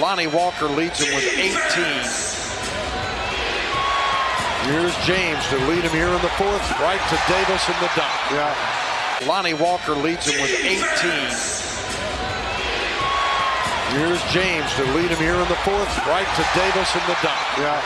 Lonnie Walker leads him with 18. Here's James to lead him here in the fourth. Right to Davis in the dunk. Yeah. Lonnie Walker leads him with 18. Here's James to lead him here in the fourth. Right to Davis in the dunk. Yeah.